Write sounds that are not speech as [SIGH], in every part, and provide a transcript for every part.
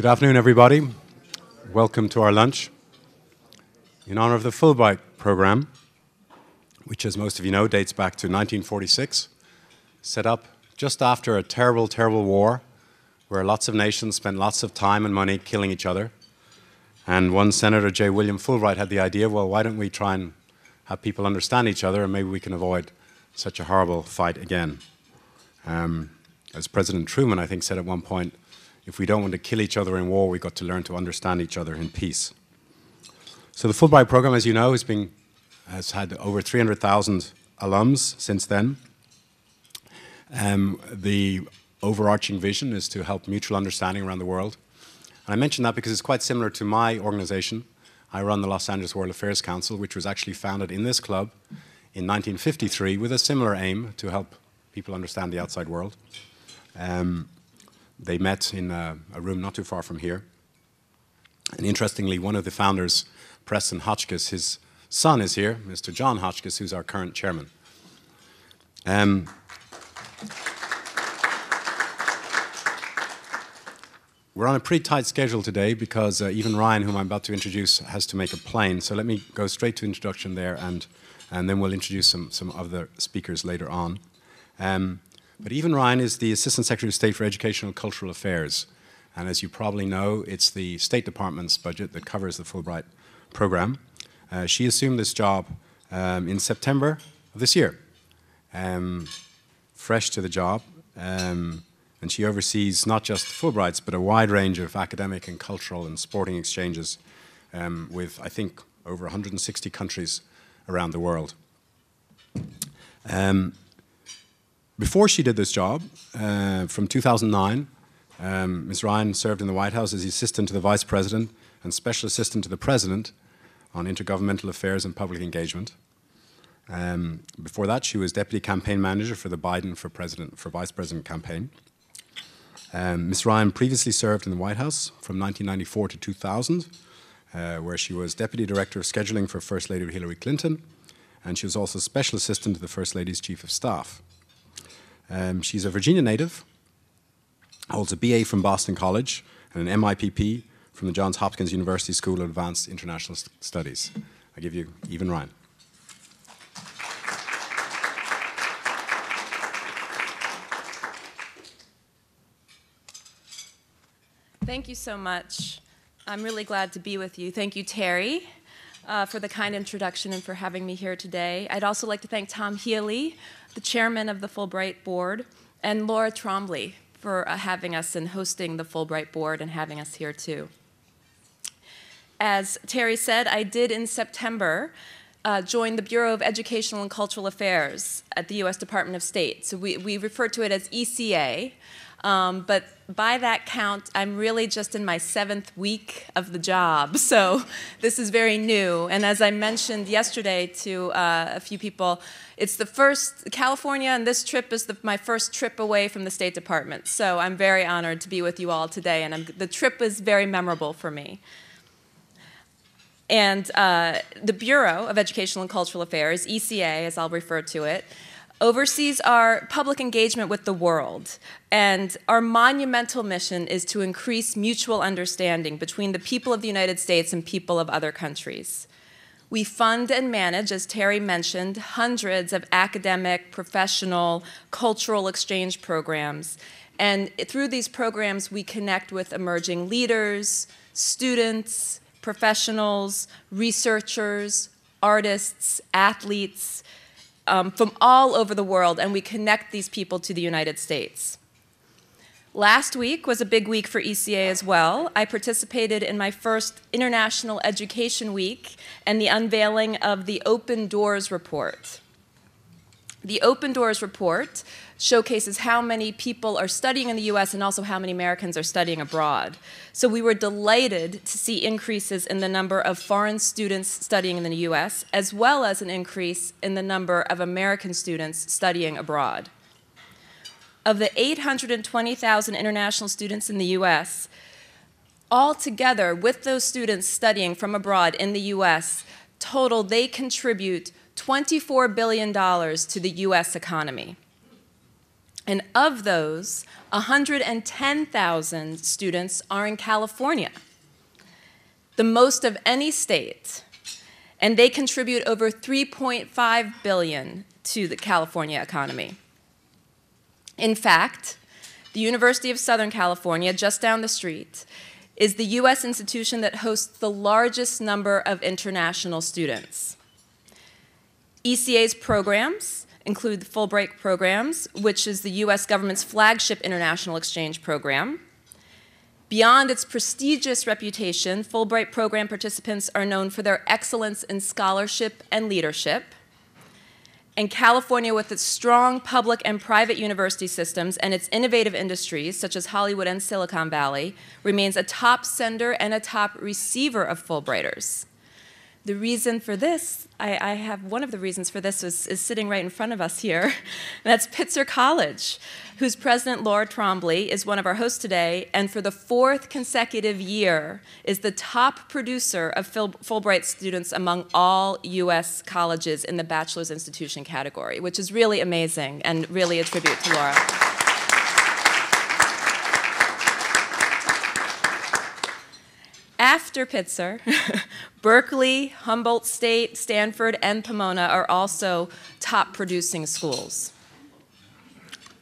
Good afternoon, everybody. Welcome to our lunch. In honor of the Fulbright program, which, as most of you know, dates back to 1946, set up just after a terrible, terrible war where lots of nations spent lots of time and money killing each other. And one Senator, J. William Fulbright, had the idea well, why don't we try and have people understand each other and maybe we can avoid such a horrible fight again? Um, as President Truman, I think, said at one point, if we don't want to kill each other in war, we've got to learn to understand each other in peace. So the Fulbright program, as you know, has, been, has had over 300,000 alums since then. Um, the overarching vision is to help mutual understanding around the world. And I mention that because it's quite similar to my organization. I run the Los Angeles World Affairs Council, which was actually founded in this club in 1953 with a similar aim to help people understand the outside world. Um, they met in a, a, room not too far from here. And interestingly, one of the founders, Preston Hotchkiss, his son is here, Mr. John Hotchkiss, who's our current chairman. Um, We're on a pretty tight schedule today because uh, Evan Ryan, whom I'm about to introduce, has to make a plane. So let me go straight to introduction there, and, and then we'll introduce some, some other speakers later on. Um, but Evan Ryan is the Assistant Secretary of State for Educational and Cultural Affairs. And as you probably know, it's the State Department's budget that covers the Fulbright program. Uh, she assumed this job um, in September of this year, um, fresh to the job. Um, and she oversees not just Fulbrights, but a wide range of academic and cultural and sporting exchanges um, with, I think, over 160 countries around the world. Um, before she did this job, uh, from 2009, um, Ms. Ryan served in the White House as assistant to the vice president and special assistant to the president on intergovernmental affairs and public engagement. Um, before that, she was deputy campaign manager for the Biden for president for vice president campaign. Um, Ms. Ryan previously served in the White House from 1994 to 2000, uh, where she was Deputy Director of Scheduling for First Lady Hillary Clinton, and she was also Special Assistant to the First Lady's Chief of Staff. Um, she's a Virginia native, holds a BA from Boston College and an MIPP from the Johns Hopkins University School of Advanced International Studies. I give you Evan Ryan. Thank you so much. I'm really glad to be with you. Thank you, Terry, uh, for the kind introduction and for having me here today. I'd also like to thank Tom Healy, the chairman of the Fulbright Board, and Laura Trombley for uh, having us and hosting the Fulbright Board and having us here too. As Terry said, I did in September uh, join the Bureau of Educational and Cultural Affairs at the U.S. Department of State. So we, we refer to it as ECA. Um, but by that count, I'm really just in my seventh week of the job. [LAUGHS] So this is very new. And as I mentioned yesterday to uh, a few people, it's the first, California, and this trip is the, my first trip away from the State Department. So I'm very honored to be with you all today. And I'm, the trip is very memorable for me. And uh, the Bureau of Educational and Cultural Affairs, ECA as I'll refer to it, oversees our public engagement with the world. And our monumental mission is to increase mutual understanding between the people of the United States and people of other countries. We fund and manage, as Terry mentioned, hundreds of academic, professional, cultural exchange programs. And through these programs, we connect with emerging leaders, students, professionals, researchers, artists, athletes, um, from all over the world, and we connect these people to the United States. Last week was a big week for ECA as well. I participated in my first International Education Week and the unveiling of the Open Doors Report. The Open Doors Report showcases how many people are studying in the US and also how many Americans are studying abroad. So we were delighted to see increases in the number of foreign students studying in the US, as well as an increase in the number of American students studying abroad. Of the 820,000 international students in the US, altogether with those students studying from abroad in the US, total they contribute $24 billion to the US economy. And of those, 110,000 students are in California, the most of any state. And they contribute over 3.5 billion to the California economy. In fact, the University of Southern California, just down the street, is the US institution that hosts the largest number of international students. ECA's programs include the Fulbright programs, which is the US government's flagship international exchange program. Beyond its prestigious reputation, Fulbright program participants are known for their excellence in scholarship and leadership. And California, with its strong public and private university systems and its innovative industries, such as Hollywood and Silicon Valley, remains a top sender and a top receiver of Fulbrighters. The reason for this, I, I, have one of the reasons for this is, is sitting right in front of us here. [LAUGHS] that's Pitzer College, whose president, Laura Trombley, is one of our hosts today, and for the fourth consecutive year is the top producer of Fulbright students among all US colleges in the bachelor's institution category, which is really amazing and really a tribute to Laura. After Pitzer, [LAUGHS] Berkeley, Humboldt State, Stanford, and Pomona are also top producing schools.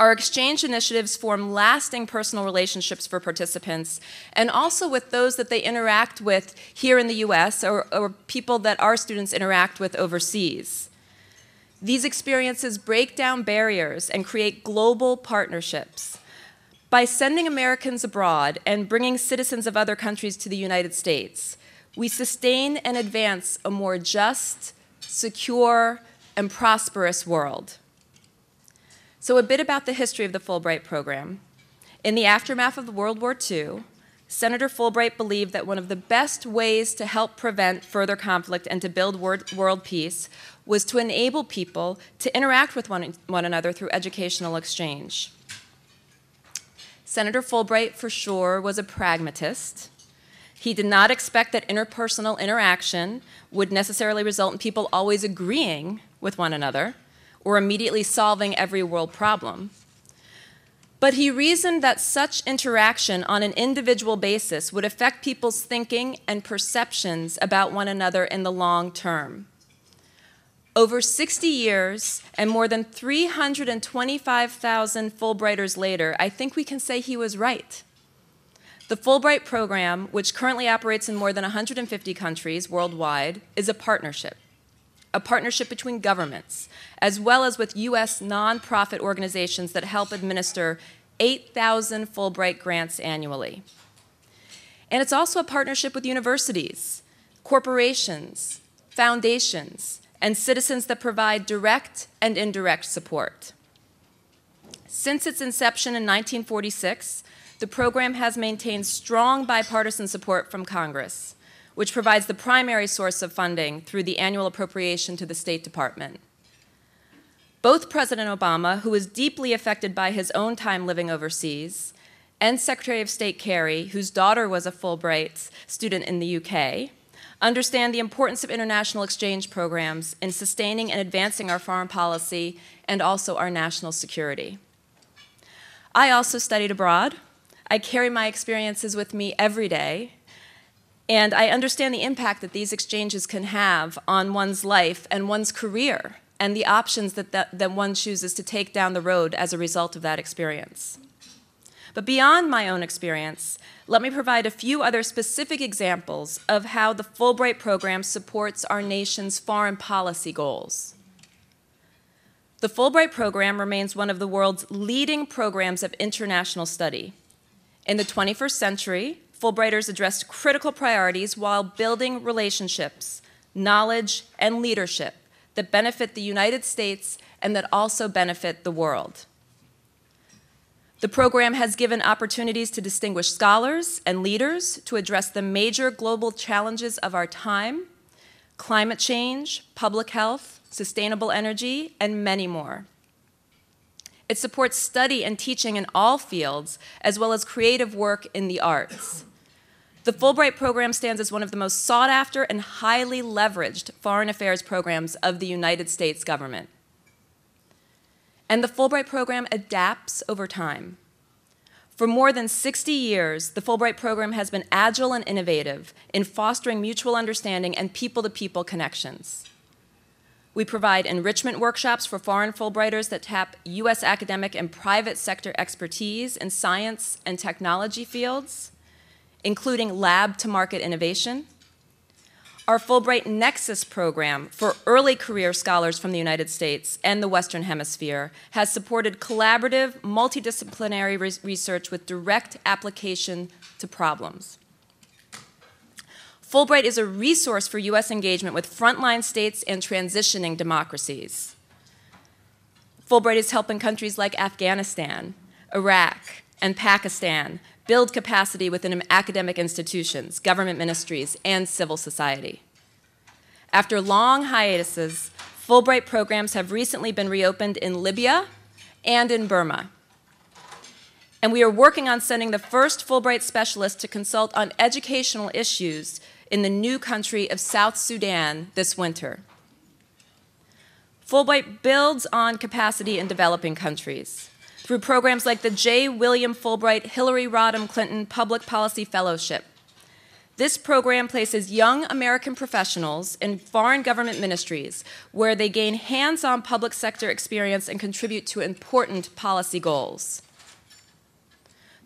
Our exchange initiatives form lasting personal relationships for participants and also with those that they interact with here in the US or, or, people that our students interact with overseas. These experiences break down barriers and create global partnerships. By sending Americans abroad and bringing citizens of other countries to the United States, we sustain and advance a more just, secure, and prosperous world. So, a bit about the history of the Fulbright program. In the aftermath of World War II, Senator Fulbright believed that one of the best ways to help prevent further conflict and to build world peace was to enable people to interact with one, one another through educational exchange. Senator Fulbright, for sure, was a pragmatist. He did not expect that interpersonal interaction would necessarily result in people always agreeing with one another or immediately solving every world problem. But he reasoned that such interaction on an individual basis would affect people's thinking and perceptions about one another in the long term. Over 60 years and more than 325,000 Fulbrighters later, I think we can say he was right. The Fulbright program, which currently operates in more than 150 countries worldwide, is a partnership. A partnership between governments, as well as with U.S. nonprofit organizations that help administer 8,000 Fulbright grants annually. And it's also a partnership with universities, corporations, foundations, and citizens that provide direct and indirect support. Since its inception in 1946, the program has maintained strong bipartisan support from Congress, which provides the primary source of funding through the annual appropriation to the State Department. Both President Obama, who was deeply affected by his own time living overseas, and Secretary of State Kerry, whose daughter was a Fulbright student in the UK, understand the importance of international exchange programs in sustaining and advancing our foreign policy and also our national security. I also studied abroad. I carry my experiences with me every day, and I understand the impact that these exchanges can have on one's life and one's career and the options that, that, that one chooses to take down the road as a result of that experience. But beyond my own experience, let me provide a few other specific examples of how the Fulbright program supports our nation's foreign policy goals. The Fulbright program remains one of the world's leading programs of international study. In the 21st century, Fulbrighters addressed critical priorities while building relationships, knowledge, and leadership that benefit the United States and that also benefit the world. The program has given opportunities to distinguished scholars and leaders to address the major global challenges of our time climate change, public health, sustainable energy, and many more. It supports study and teaching in all fields, as well as creative work in the arts. The Fulbright program stands as one of the most sought after and highly leveraged foreign affairs programs of the United States government. And the Fulbright program adapts over time. For more than 60 years, the Fulbright program has been agile and innovative in fostering mutual understanding and people to people connections. We provide enrichment workshops for foreign Fulbrighters that tap U.S. academic and private sector expertise in science and technology fields, including lab to market innovation. Our Fulbright Nexus program for early career scholars from the United States and the Western Hemisphere has supported collaborative, multidisciplinary re research with direct application to problems. Fulbright is a resource for U.S. engagement with frontline states and transitioning democracies. Fulbright is helping countries like Afghanistan, Iraq, and Pakistan build capacity within academic institutions, government ministries, and civil society. After long hiatuses, Fulbright programs have recently been reopened in Libya and in Burma. And we are working on sending the first Fulbright specialist to consult on educational issues in the new country of South Sudan this winter. Fulbright builds on capacity in developing countries through programs like the J. William Fulbright Hillary Rodham Clinton Public Policy Fellowship. This program places young American professionals in foreign government ministries where they gain hands on public sector experience and contribute to important policy goals.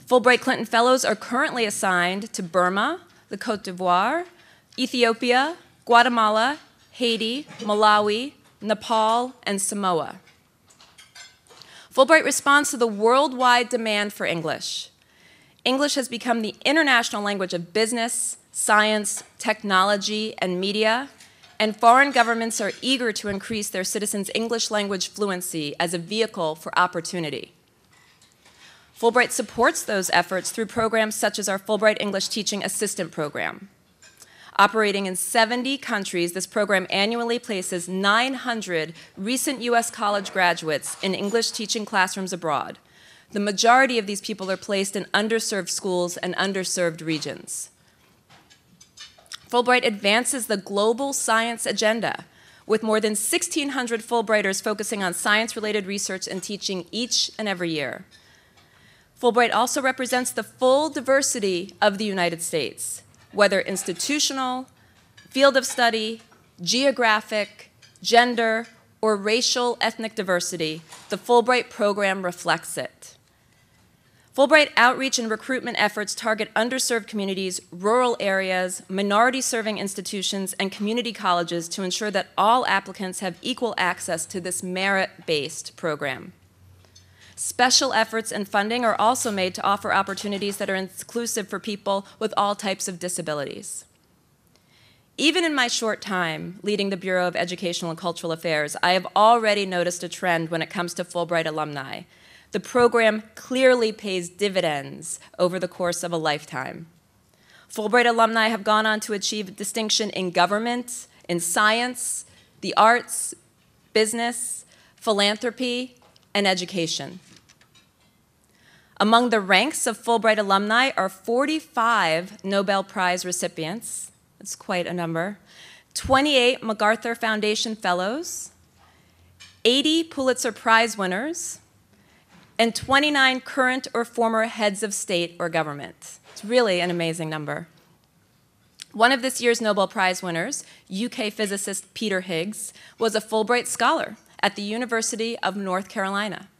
Fulbright Clinton Fellows are currently assigned to Burma, the Cote d'Ivoire, Ethiopia, Guatemala, Haiti, Malawi, Nepal, and Samoa. Fulbright responds to the worldwide demand for English. English has become the international language of business, science, technology, and media, and foreign governments are eager to increase their citizens' English language fluency as a vehicle for opportunity. Fulbright supports those efforts through programs such as our Fulbright English Teaching Assistant Program. Operating in 70 countries, this program annually places 900 recent U.S. college graduates in English teaching classrooms abroad. The majority of these people are placed in underserved schools and underserved regions. Fulbright advances the global science agenda with more than 1,600 Fulbrighters focusing on science related research and teaching each and every year. Fulbright also represents the full diversity of the United States, whether institutional, field of study, geographic, gender, or racial ethnic diversity. The Fulbright program reflects it. Fulbright outreach and recruitment efforts target underserved communities, rural areas, minority serving institutions, and community colleges to ensure that all applicants have equal access to this merit based program. Special efforts and funding are also made to offer opportunities that are inclusive for people with all types of disabilities. Even in my short time leading the Bureau of Educational and Cultural Affairs, I have already noticed a trend when it comes to Fulbright alumni. The program clearly pays dividends over the course of a lifetime. Fulbright alumni have gone on to achieve distinction in government, in science, the arts, business, philanthropy, and education. Among the ranks of Fulbright alumni are 45 Nobel Prize recipients, that's quite a number, 28 MacArthur Foundation Fellows, 80 Pulitzer Prize winners, and 29 current or former heads of state or government. It's really an amazing number. One of this year's Nobel Prize winners, UK physicist Peter Higgs, was a Fulbright scholar at the University of North Carolina.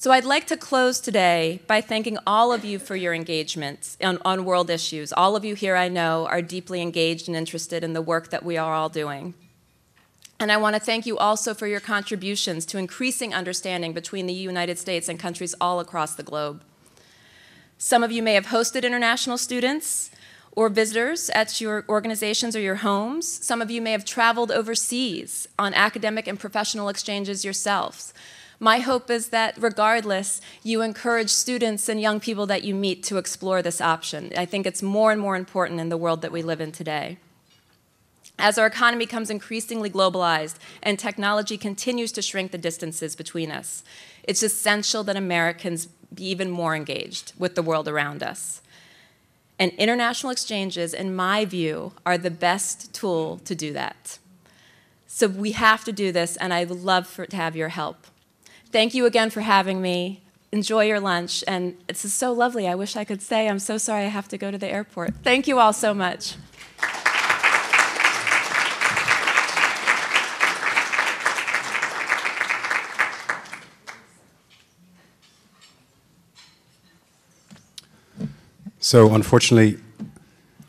So I'd like to close today by thanking all of you for your engagements on, on, world issues. All of you here I know are deeply engaged and interested in the work that we are all doing. And I want to thank you also for your contributions to increasing understanding between the United States and countries all across the globe. Some of you may have hosted international students or visitors at your organizations or your homes. Some of you may have traveled overseas on academic and professional exchanges yourselves. My hope is that regardless, you encourage students and young people that you meet to explore this option. I think it's more and more important in the world that we live in today. As our economy becomes increasingly globalized and technology continues to shrink the distances between us, it's essential that Americans be even more engaged with the world around us. And international exchanges, in my view, are the best tool to do that. So we have to do this, and I would love for, to have your help. Thank you again for having me. Enjoy your lunch. And it's so lovely. I wish I could say I'm so sorry I have to go to the airport. Thank you all so much. So, unfortunately,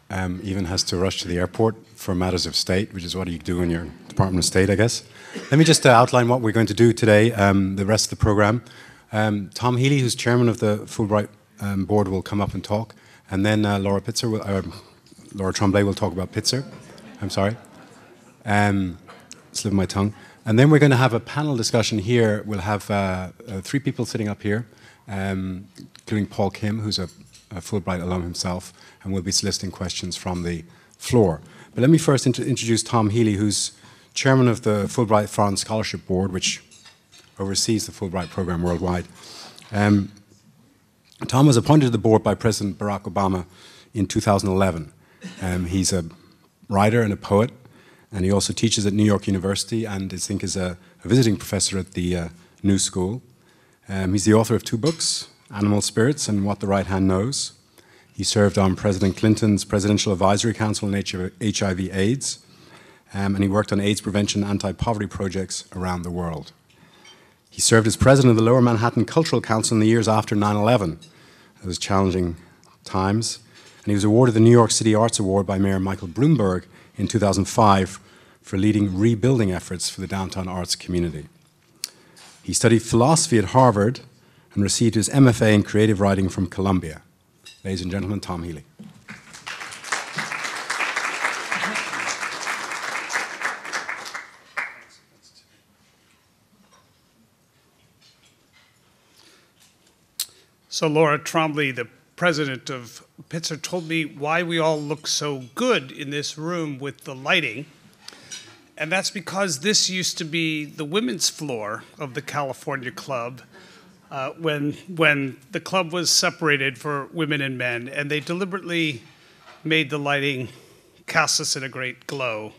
um, has to rush to the airport for matters of state, which is what you do in your Department of State, I guess. Let me just uh, outline what we're going to do today, um, the rest of the program. Um, Tom Healy, who's chairman of the Fulbright um, board, will come up and talk, and then uh, Laura Pitzer, will, uh, Laura Trombley will talk about Pitzer. I'm sorry, um, slip of my tongue. And then we're going to have a panel discussion here. We'll have uh, uh, three people sitting up here, um, including Paul Kim, who's a, a Fulbright alum himself, and we'll be soliciting questions from the floor. But let me first int introduce Tom Healy, who's chairman of the Fulbright Foreign Scholarship Board, which oversees the Fulbright program worldwide. Um, Tom was appointed to the board by President Barack Obama in 2011. Um, he's a writer and a poet, and he also teaches at New York University and I think is a, a visiting professor at the uh, New School. Um, he's the author of two books, Animal Spirits and What the Right Hand Knows. He served on President Clinton's Presidential Advisory Council on HIV AIDS, um, and he worked on AIDS prevention anti poverty projects around the world. He served as president of the Lower Manhattan Cultural Council in the years after 9 11. Those challenging times. And he was awarded the New York City Arts Award by Mayor Michael Bloomberg in 2005 for leading rebuilding efforts for the downtown arts community. He studied philosophy at Harvard and received his MFA in creative writing from Columbia. Ladies and gentlemen, Tom Healy. So Laura Trombley, the president of Pitzer, told me why we all look so good in this room with the lighting. And that's because this used to be the women's floor of the California Club uh, when, when the club was separated for women and men, and they deliberately made the lighting cast us in a great glow.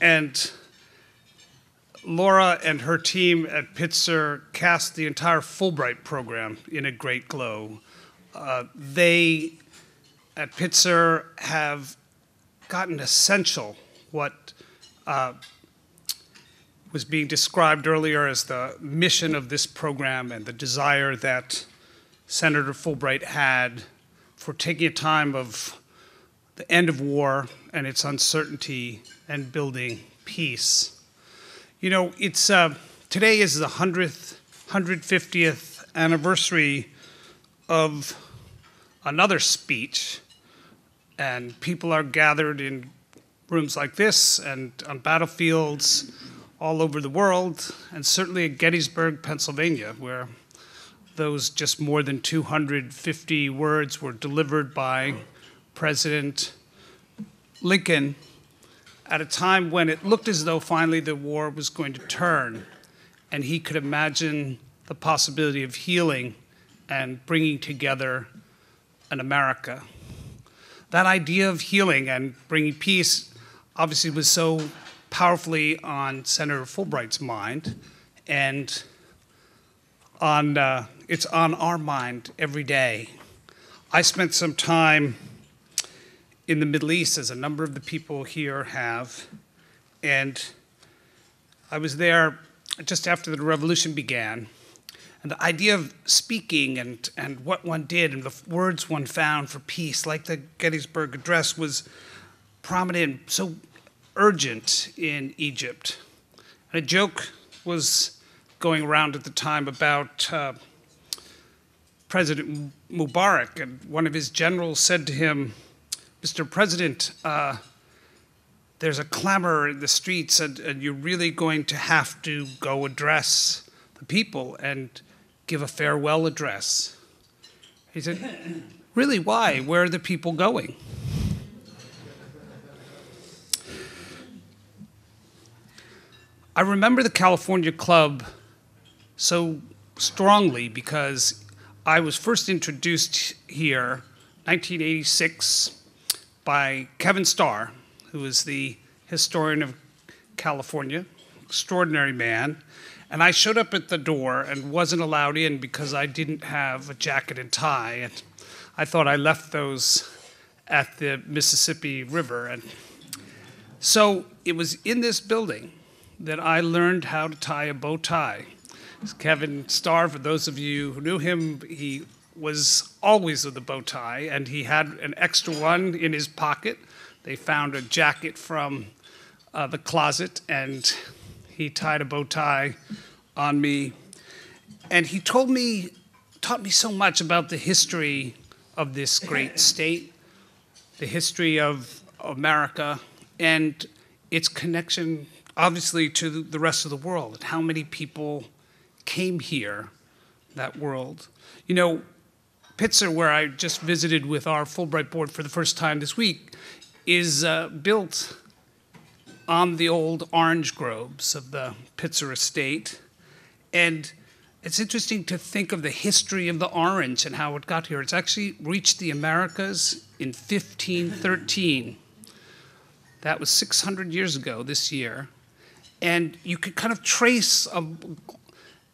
And Laura and her team at Pitzer cast the entire Fulbright program in a great glow. Uh, they at Pitzer have gotten essential what uh, was being described earlier as the mission of this program and the desire that Senator Fulbright had for taking a time of the end of war and its uncertainty and building peace. You know, it's uh, today is the 100th, 150th anniversary of another speech, and people are gathered in rooms like this and on battlefields all over the world, and certainly at Gettysburg, Pennsylvania, where those just more than 250 words were delivered by President Lincoln at a time when it looked as though finally the war was going to turn, and he could imagine the possibility of healing and bringing together an America. That idea of healing and bringing peace obviously was so powerfully on Senator Fulbright's mind, and on uh, it's on our mind every day. I spent some time in the Middle East, as a number of the people here have, and I was there just after the revolution began. And the idea of speaking and, and what one did and the words one found for peace, like the Gettysburg Address, was prominent, and so urgent in Egypt. And a joke was going around at the time about uh, President Mubarak, and one of his generals said to him, Mr. President, uh, there's a clamor in the streets, and, and you're really going to have to go address the people and give a farewell address. He said, [CLEARS THROAT] Really, why? Where are the people going? I remember the California Club so strongly because I was first introduced here 1986 by Kevin Starr, who is the historian of California, extraordinary man. And I showed up at the door and wasn't allowed in because I didn't have a jacket and tie. And I thought I left those at the Mississippi River. And so it was in this building that I learned how to tie a bow tie. Kevin Starr, for those of you who knew him, he was always with a bow tie, and he had an extra one in his pocket. They found a jacket from uh, the closet, and he tied a bow tie on me. And he told me, taught me so much about the history of this great [LAUGHS] state, the history of America, and its connection, obviously, to the rest of the world, and how many people came here, that world. You know, Pitzer, where I just visited with our Fulbright board for the first time this week, is uh, built on the old orange groves of the Pitzer estate. And it's interesting to think of the history of the orange and how it got here. It's actually reached the Americas in 1513. That was 600 years ago this year. And you could kind of trace a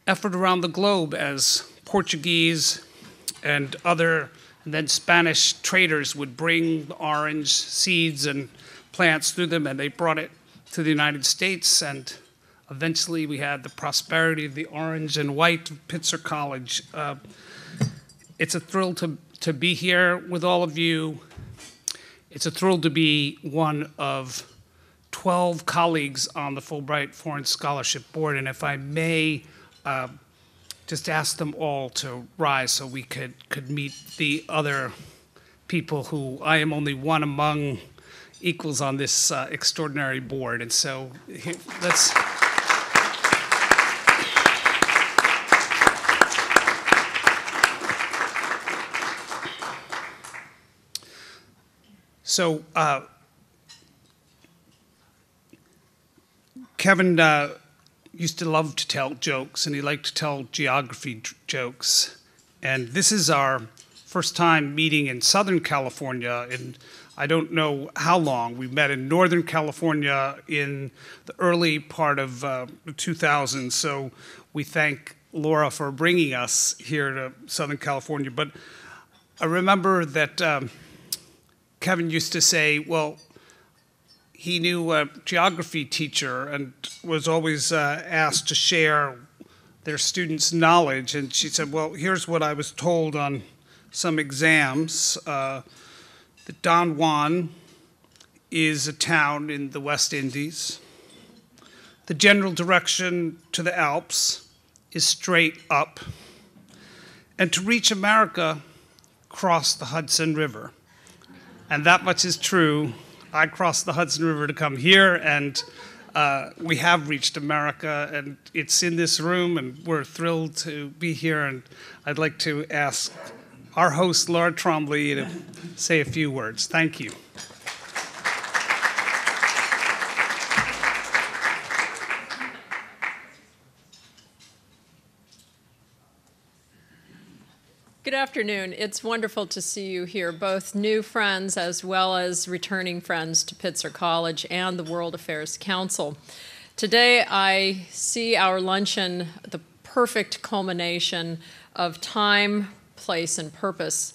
effort around the globe as Portuguese and other, and then Spanish traders would bring orange seeds and plants through them, and they brought it to the United States. And eventually we had the prosperity of the orange and white Pitzer College. Uh, it's a thrill to, to be here with all of you. It's a thrill to be one of 12 colleagues on the Fulbright Foreign Scholarship Board. And if I may, uh, just ask them all to rise so we could, could meet the other people who I am only one among equals on this uh, extraordinary board. And so here, let's. So, uh, Kevin uh, used to love to tell jokes, and he liked to tell geography jokes. And this is our first time meeting in Southern California in I don't know how long. We met in Northern California in the early part of uh, 2000. So we thank Laura for bringing us here to Southern California. But I remember that um, Kevin used to say, well, he knew a geography teacher and was always uh, asked to share their students' knowledge. And she said, Well, here's what I was told on some exams uh, that Don Juan is a town in the West Indies. The general direction to the Alps is straight up. And to reach America, cross the Hudson River. And that much is true I crossed the Hudson River to come here, and uh, we have reached America, and it's in this room, and we're thrilled to be here. And I'd like to ask our host, Laura Trombley, to say a few words. Thank you. Good afternoon. It's wonderful to see you here, both new friends as well as returning friends to Pitzer College and the World Affairs Council. Today, I see our luncheon the perfect culmination of time, place, and purpose.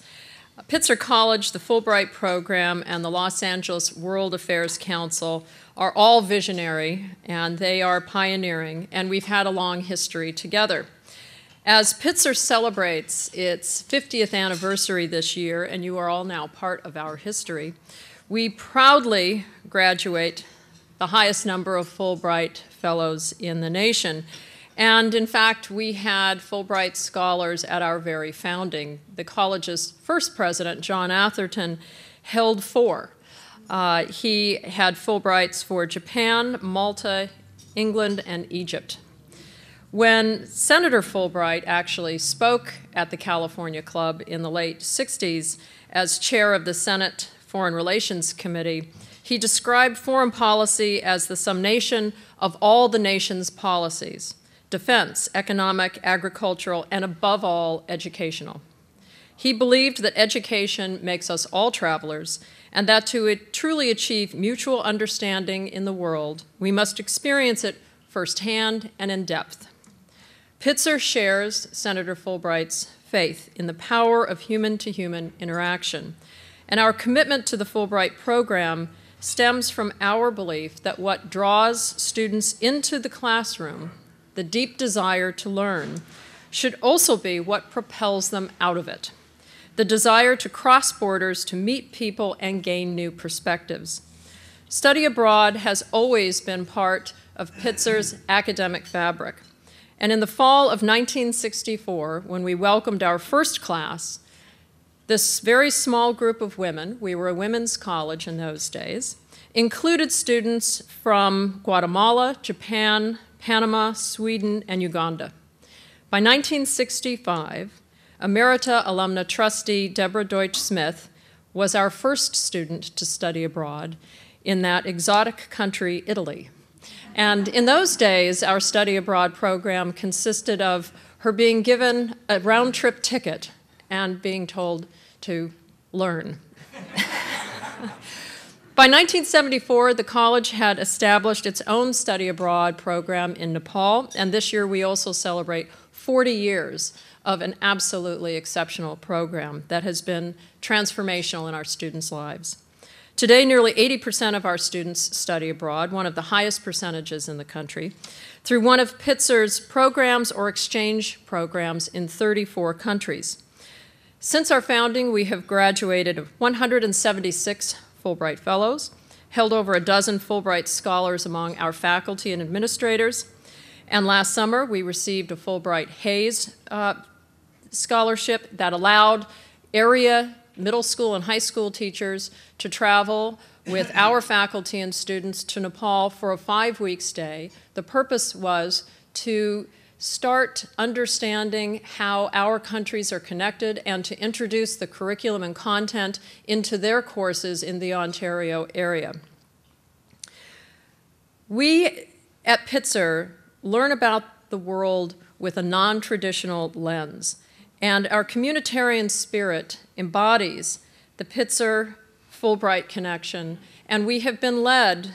Pitzer College, the Fulbright Program, and the Los Angeles World Affairs Council are all visionary and they are pioneering, and we've had a long history together. As Pitzer celebrates its 50th anniversary this year, and you are all now part of our history, we proudly graduate the highest number of Fulbright Fellows in the nation. And in fact, we had Fulbright scholars at our very founding. The college's first president, John Atherton, held four. Uh, he had Fulbrights for Japan, Malta, England, and Egypt. When Senator Fulbright actually spoke at the California Club in the late 60s as chair of the Senate Foreign Relations Committee, he described foreign policy as the summation of all the nation's policies defense, economic, agricultural, and above all, educational. He believed that education makes us all travelers, and that to truly achieve mutual understanding in the world, we must experience it firsthand and in depth. Pitzer shares Senator Fulbright's faith in the power of human to human interaction. And our commitment to the Fulbright program stems from our belief that what draws students into the classroom, the deep desire to learn, should also be what propels them out of it the desire to cross borders to meet people and gain new perspectives. Study abroad has always been part of Pitzer's academic fabric. And in the fall of 1964, when we welcomed our first class, this very small group of women, we were a women's college in those days, included students from Guatemala, Japan, Panama, Sweden, and Uganda. By 1965, Emerita alumna trustee Deborah Deutsch Smith was our first student to study abroad in that exotic country, Italy. And in those days, our study abroad program consisted of her being given a round trip ticket and being told to learn. [LAUGHS] By 1974, the college had established its own study abroad program in Nepal, and this year we also celebrate 40 years of an absolutely exceptional program that has been transformational in our students' lives. Today, nearly 80% of our students study abroad, one of the highest percentages in the country, through one of Pitzer's programs or exchange programs in 34 countries. Since our founding, we have graduated 176 Fulbright Fellows, held over a dozen Fulbright Scholars among our faculty and administrators, and last summer we received a Fulbright Hays uh, scholarship that allowed area middle school and high school teachers to travel with [COUGHS] our faculty and students to Nepal for a five week stay. The purpose was to start understanding how our countries are connected and to introduce the curriculum and content into their courses in the Ontario area. We at Pitzer learn about the world with a non traditional lens, and our communitarian spirit embodies the Pitzer Fulbright connection, and we have been led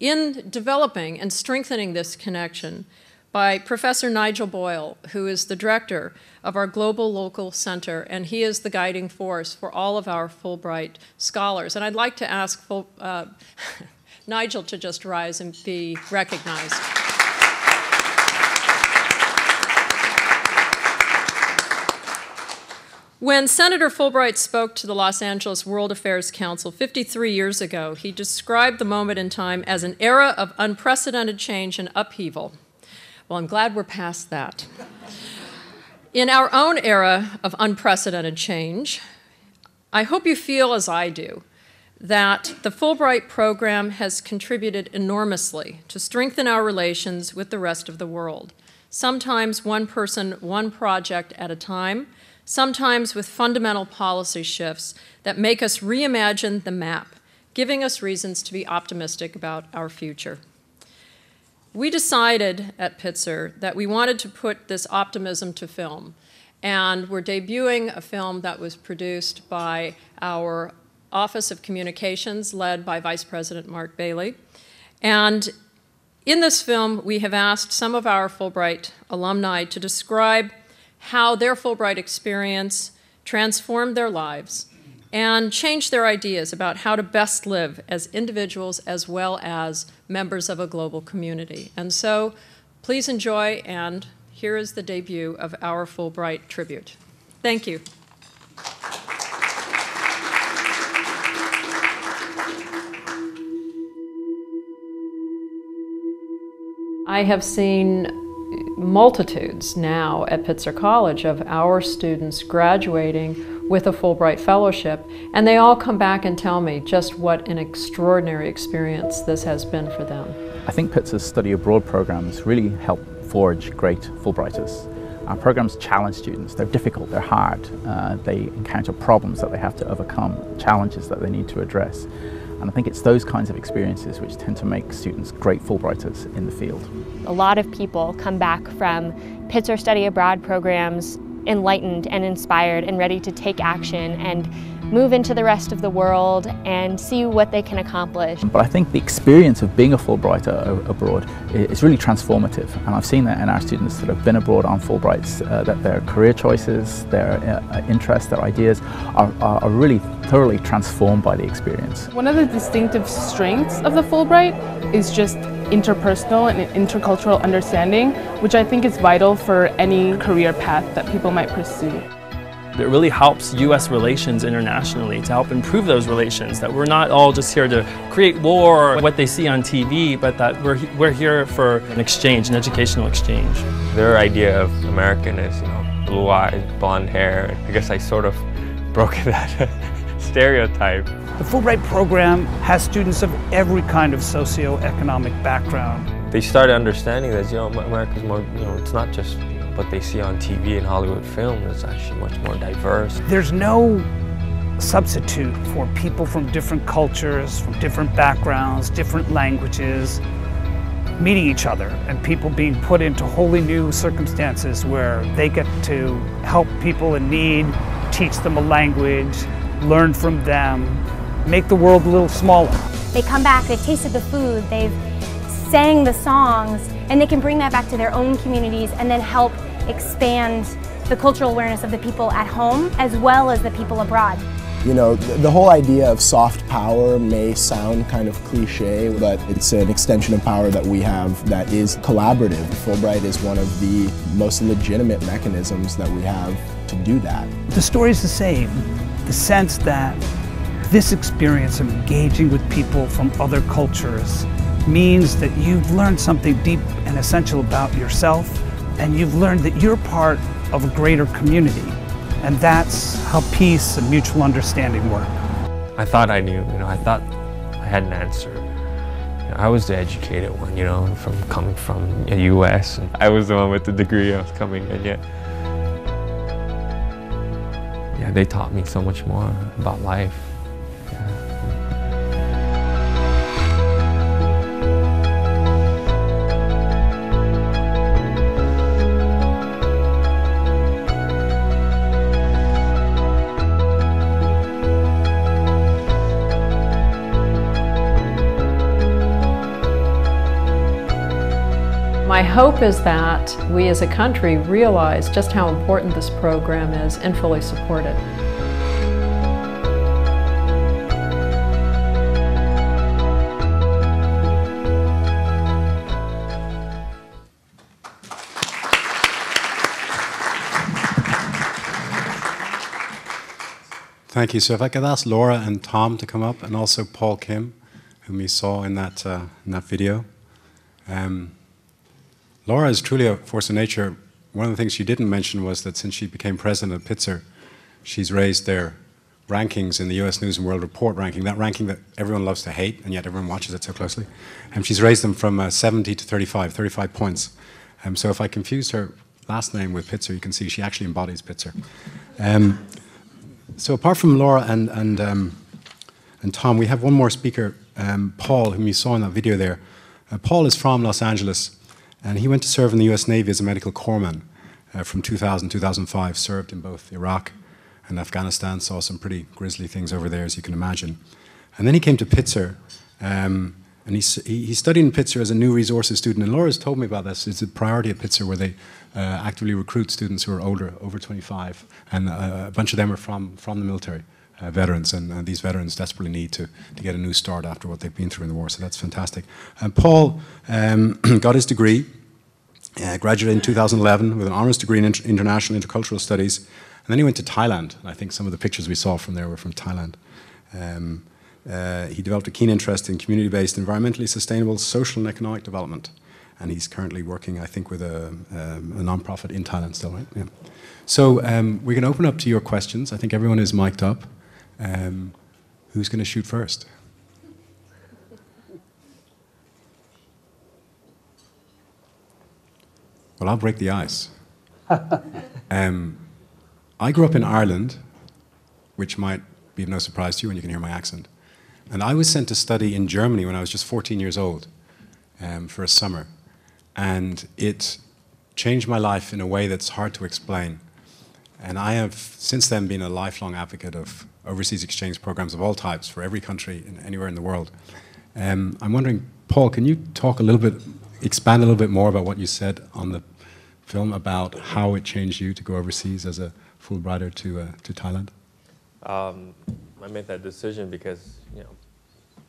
in developing and strengthening this connection by Professor Nigel Boyle, who is the director of our Global Local Center, and he is the guiding force for all of our Fulbright scholars. And I'd like to ask Ful uh, [LAUGHS] Nigel to just rise and be recognized. When Senator Fulbright spoke to the Los Angeles World Affairs Council 53 years ago, he described the moment in time as an era of unprecedented change and upheaval. Well, I'm glad we're past that. In our own era of unprecedented change, I hope you feel as I do that the Fulbright program has contributed enormously to strengthen our relations with the rest of the world, sometimes one person, one project at a time sometimes with fundamental policy shifts that make us reimagine the map, giving us reasons to be optimistic about our future. We decided at Pitzer that we wanted to put this optimism to film, and we're debuting a film that was produced by our Office of Communications, led by Vice President Mark Bailey. And in this film, we have asked some of our Fulbright alumni to describe how their Fulbright experience transformed their lives and changed their ideas about how to best live as individuals as well as members of a global community. And so please enjoy, and here is the debut of our Fulbright tribute. Thank you. I have seen multitudes now at Pitzer College of our students graduating with a Fulbright Fellowship, and they all come back and tell me just what an extraordinary experience this has been for them. I think Pitzer's study abroad programs really help forge great Fulbrighters. Our programs challenge students. They're difficult, they're hard. Uh, they encounter problems that they have to overcome, challenges that they need to address. And I think it's those kinds of experiences which tend to make students great Fulbrighters in the field. A lot of people come back from Pitzer Study Abroad programs enlightened and inspired and ready to take action and move into the rest of the world and see what they can accomplish. But I think the experience of being a Fulbrighter abroad is really transformative. And I've seen that in our students that have been abroad on Fulbrights, uh, that their career choices, their uh, interests, their ideas are, are, are really thoroughly transformed by the experience. One of the distinctive strengths of the Fulbright is just interpersonal and intercultural understanding, which I think is vital for any career path that people might pursue. It really helps U.S. relations internationally to help improve those relations, that we're not all just here to create war or what they see on TV, but that we're, we're here for an exchange, an educational exchange. Their idea of American is, you know, blue eyes, blonde hair. I guess I sort of [LAUGHS] broke that [LAUGHS] stereotype. The Fulbright program has students of every kind of socioeconomic background. They started understanding that, you know, America's more, you know, it's not just what they see on TV and Hollywood film, is actually much more diverse. There's no substitute for people from different cultures, from different backgrounds, different languages, meeting each other and people being put into wholly new circumstances where they get to help people in need, teach them a language, learn from them, make the world a little smaller. They come back, they've tasted the food, they've sang the songs, and they can bring that back to their own communities and then help expand the cultural awareness of the people at home as well as the people abroad. You know, the whole idea of soft power may sound kind of cliche, but it's an extension of power that we have that is collaborative. Fulbright is one of the most legitimate mechanisms that we have to do that. The story is the same. The sense that this experience of engaging with people from other cultures means that you've learned something deep and essential about yourself, and you've learned that you're part of a greater community. And that's how peace and mutual understanding work. I thought I knew, you know, I thought I had an answer. I was the educated one, you know, from coming from the US, and I was the one with the degree I was coming in yet. Yeah, they taught me so much more about life. Hope is that we as a country realize just how important this program is and fully support it. Thank you. So if I could ask Laura and Tom to come up, and also Paul Kim, whom you saw in that, uh, in that video. Um, Laura is truly a force of nature. One of the things she didn't mention was that since she became president of Pitzer, she's raised their rankings in the US News and World Report ranking, that ranking that everyone loves to hate, and yet everyone watches it so closely. And she's raised them from uh, 70 to 35, 35 points. Um, so if I confused her last name with Pitzer, you can see she actually embodies Pitzer. Um, so apart from Laura and, and, um, and Tom, we have one more speaker, um, Paul, whom you saw in that video there. Uh, Paul is from Los Angeles. And he went to serve in the US Navy as a medical corpsman uh, from 2000 2005, served in both Iraq and Afghanistan, saw some pretty grisly things over there, as you can imagine. And then he came to Pitzer, um, and he, he studied in Pitzer as a new resources student. And Laura's told me about this. It's a priority at Pitzer where they uh, actively recruit students who are older, over 25, and uh, a bunch of them are from, from the military. Uh, veterans, and, and, these veterans desperately need to, to get a new start after what they've been through in the war, so that's fantastic. And Paul um, [CLEARS THROAT] got his degree, uh, graduated in 2011 with an honours degree in inter international intercultural studies, and then he went to Thailand. And I think some of the pictures we saw from there were from Thailand. Um, uh, he developed a keen interest in community-based, environmentally sustainable social and economic development, and he's currently working, I think, with a, um, a non-profit in Thailand still, right? Yeah. So um, we're going to open up to your questions. I think everyone is mic'd up. Um, who's going to shoot first? Well, I'll break the ice. [LAUGHS] um, I grew up in Ireland, which might be of no surprise to you, and you can hear my accent. And I was sent to study in Germany when I was just 14 years old um, for a summer. And it changed my life in a way that's hard to explain. And I have since then been a lifelong advocate of overseas exchange programs of all types for every country in, anywhere in the world. Um, I'm wondering, Paul, can you talk a little bit, expand a little bit more about what you said on the film about how it changed you to go overseas as a Fulbrighter to, uh, to Thailand? Um, I made that decision because, you know,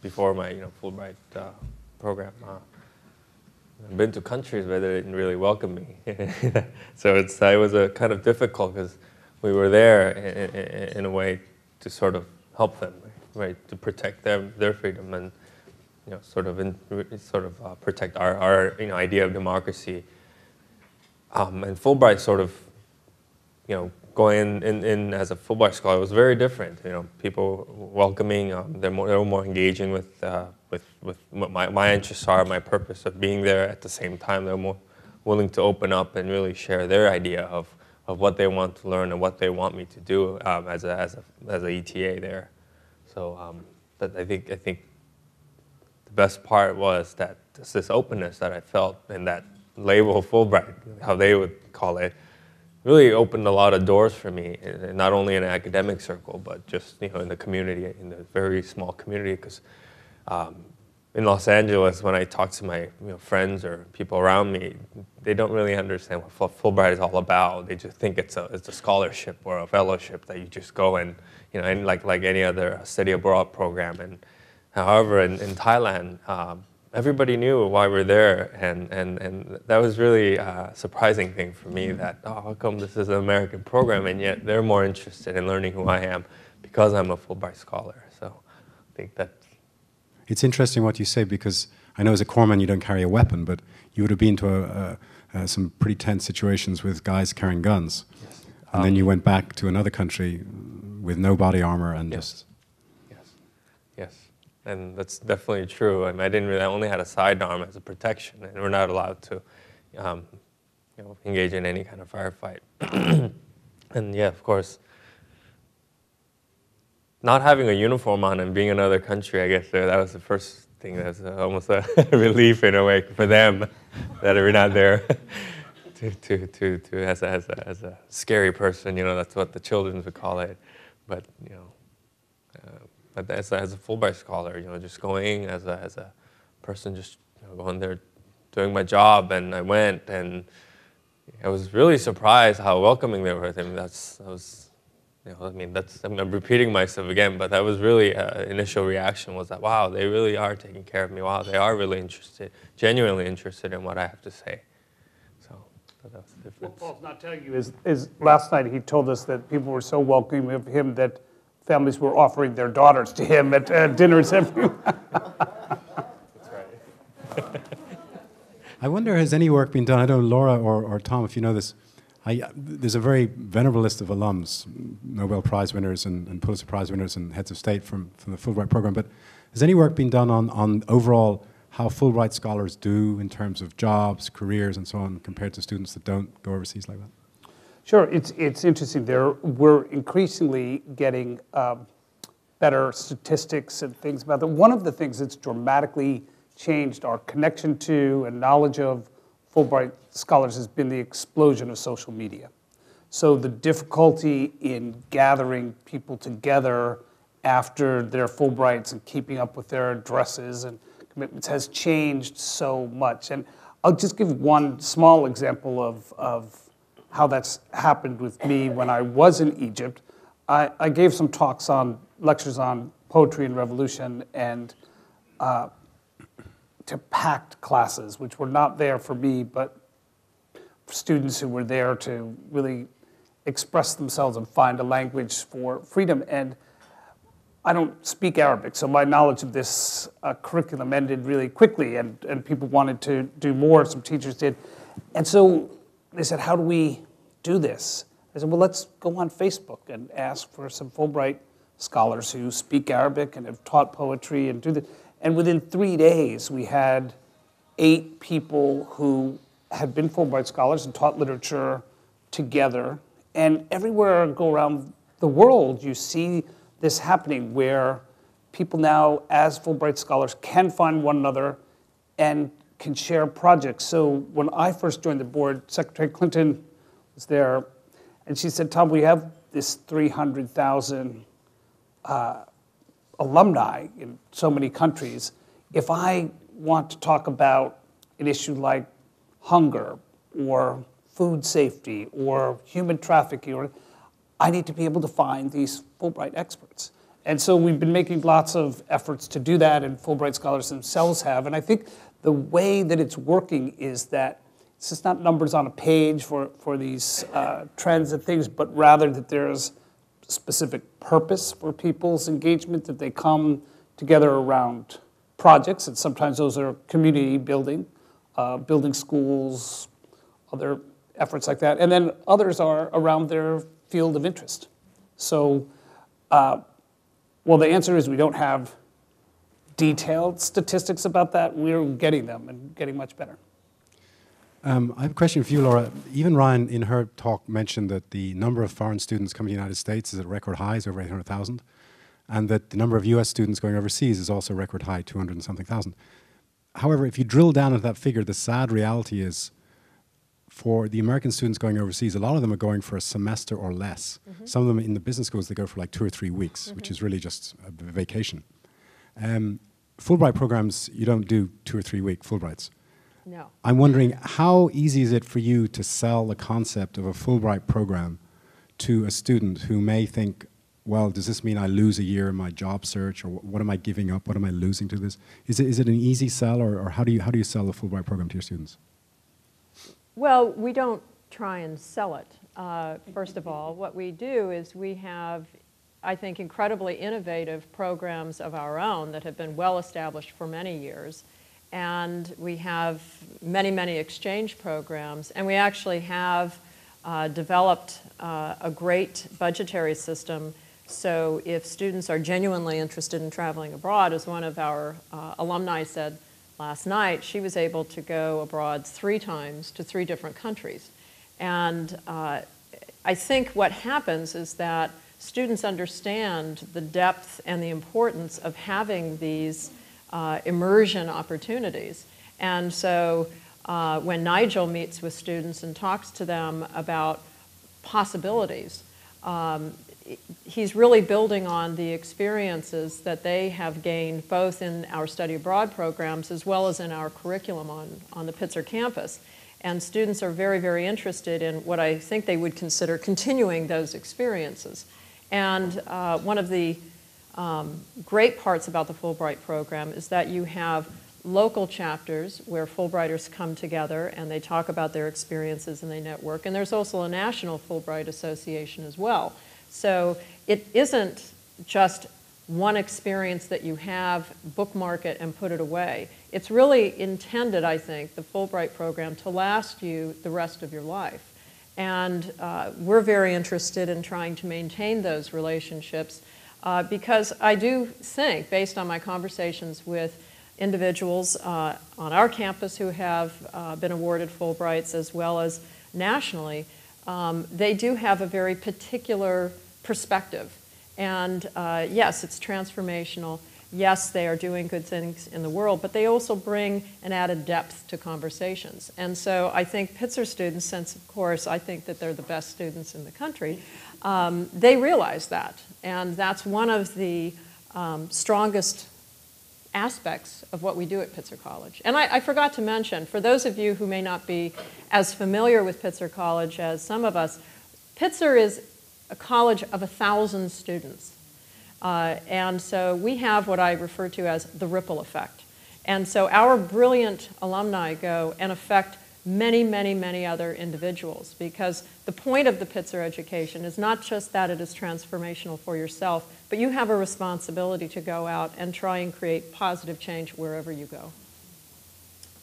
before my, you know, Fulbright uh, program, uh, I've been to countries where they didn't really welcome me. [LAUGHS] so it's, it was a kind of difficult because we were there in, in, in, a way to sort of help them, right, to protect them, their freedom and, you know, sort of, in, sort of uh, protect our, our, you know, idea of democracy. Um, and Fulbright sort of, you know, going in, in, as a Fulbright scholar was very different. You know, people welcoming, um, they're, more, they're more engaging with, uh, with, with my, my interests are, my purpose of being there. At the same time, they're more willing to open up and really share their idea of, of what they want to learn and what they want me to do um, as, a, as, a, as a ETA there. So um, but I think, I think the best part was that this openness that I felt in that label Fulbright, how they would call it, really opened a lot of doors for me, not only in an academic circle, but just you know in the community, in the very small community. Because um, in Los Angeles, when I talk to my you know, friends or people around me, they don't really understand what Fulbright is all about. They just think it's a it's a scholarship or a fellowship that you just go and you know, and like like any other study abroad program. And however, in, in Thailand. Um, everybody knew why we're there, and, and, and that was really a surprising thing for me that, oh, how come this is an American program, and yet they're more interested in learning who I am because I'm a Fulbright scholar. So I think that. It's interesting what you say because I know as a corpsman you don't carry a weapon, but you would have been to a, a, some pretty tense situations with guys carrying guns. Yes. And um, then you went back to another country with no body armor and yes. just Yes. Yes. and that's definitely true. I, mean, I didn't really, I only had a sidearm as a protection, and we're not allowed to, um, you know, engage in any kind of firefight. [CLEARS THROAT] and yeah, of course, not having a uniform on and being in another country, I guess that was the first thing. That's almost a [LAUGHS] relief in a way for them that we're not there. [LAUGHS] to, to, to, to as, a, as, a, as a scary person, you know, that's what the children would call it. But, you know, uh, but as a, as a Fulbright scholar, you know, just going as a, as a person, just you know, going there, doing my job, and I went, and I was really surprised how welcoming they were. I mean, that's that was, you know, I mean, that's I'm, I'm repeating myself again, but that was really uh, initial reaction was that wow, they really are taking care of me. Wow, they are really interested, genuinely interested in what I have to say. So that was the difference. What Paul's not telling you is, is last night he told us that people were so welcoming of him that families were offering their daughters to him at uh, dinners everywhere. That's [LAUGHS] right. I wonder, has any work been done? I don't know, Laura or, or Tom, if you know this. I, there's a very venerable list of alums, Nobel Prize winners and, and, Pulitzer Prize winners and heads of state from, from the Fulbright program. But has any work been done on, on overall how Fulbright scholars do in terms of jobs, careers, and so on, compared to students that don't go overseas like that? Sure, it's, it's interesting. There, we're increasingly getting um, better statistics and things about that. One of the things that's dramatically changed our connection to and knowledge of Fulbright scholars has been the explosion of social media. So the difficulty in gathering people together after their Fulbrights and keeping up with their addresses and commitments has changed so much. And I'll just give one small example of, of how that's happened with me when I was in Egypt. I, I gave some talks on lectures on poetry and revolution and uh, to packed classes, which were not there for me, but for students who were there to really express themselves and find a language for freedom. And I don't speak Arabic, so my knowledge of this uh, curriculum ended really quickly, and, and people wanted to do more, some teachers did. And so they said, How do we do this? I said, Well, let's go on Facebook and ask for some Fulbright scholars who speak Arabic and have taught poetry and do this. And within three days, we had eight people who had been Fulbright scholars and taught literature together. And everywhere I go around the world, you see this happening where people now, as Fulbright scholars, can find one another and can share projects. So when I first joined the board, Secretary Clinton was there. And she said, Tom, we have this 300,000 uh, alumni in so many countries. If I want to talk about an issue like hunger or food safety or human trafficking, I need to be able to find these Fulbright experts. And so we've been making lots of efforts to do that, and Fulbright scholars themselves have. And I think the way that it's working is that it's just not numbers on a page for, for these uh, trends and things, but rather that there's specific purpose for people's engagement, that they come together around projects, and sometimes those are community building, uh, building schools, other efforts like that, and then others are around their field of interest. So, uh, well, the answer is we don't have detailed statistics about that. We're getting them and getting much better. Um, I have a question for you, Laura. Evan Ryan, in her talk, mentioned that the number of foreign students coming to the United States is at record highs, over 800,000, and that the number of US students going overseas is also record high, 200 and something thousand. However, if you drill down into that figure, the sad reality is for the American students going overseas, a lot of them are going for a semester or less. Mm-hmm. Some of them in the business schools, they go for like two or three weeks, mm-hmm. which is really just a vacation. Um, Fulbright programs, you don't do two or three week Fulbrights. No. I'm wondering how easy is it for you to sell the concept of a Fulbright program to a student who may think, well, does this mean I lose a year in my job search, or what am I giving up? What am I losing to this? Is it, is it an easy sell, or, or how, do you, how do you sell the Fulbright program to your students? Well, we don't try and sell it. Uh, first of all, what we do is we have, I think, incredibly innovative programs of our own that have been well established for many years. And we have many, many exchange programs. And we actually have uh, developed uh, a great budgetary system. So if students are genuinely interested in traveling abroad, as one of our uh, alumni said, last night, she was able to go abroad three times to three different countries. And uh, I think what happens is that students understand the depth and the importance of having these uh, immersion opportunities. And so uh, when Nigel meets with students and talks to them about possibilities, um, he's really building on the experiences that they have gained both in our study abroad programs as well as in our curriculum on, on the Pitzer campus. And students are very, very interested in what I think they would consider continuing those experiences. And uh, one of the um, great parts about the Fulbright program is that you have local chapters where Fulbrighters come together and they talk about their experiences and they network. And there's also a national Fulbright Association as well. So it isn't just one experience that you have, bookmark it and put it away. It's really intended, I think, the Fulbright program to last you the rest of your life. And uh, we're very interested in trying to maintain those relationships uh, because I do think, based on my conversations with individuals uh, on our campus who have uh, been awarded Fulbrights as well as nationally, um, they do have a very particular perspective. And uh, yes, it's transformational. Yes, they are doing good things in the world, but they also bring an added depth to conversations. And so I think Pitzer students, since of course I think that they're the best students in the country, um, they realize that. And that's one of the um, strongest aspects of what we do at Pitzer College. And I, I, forgot to mention, for those of you who may not be as familiar with Pitzer College as some of us, Pitzer is a college of a thousand students. Uh, and so we have what I refer to as the ripple effect. And so our brilliant alumni go and affect many, many, many other individuals because the point of the Pitzer education is not just that it is transformational for yourself, but you have a responsibility to go out and try and create positive change wherever you go.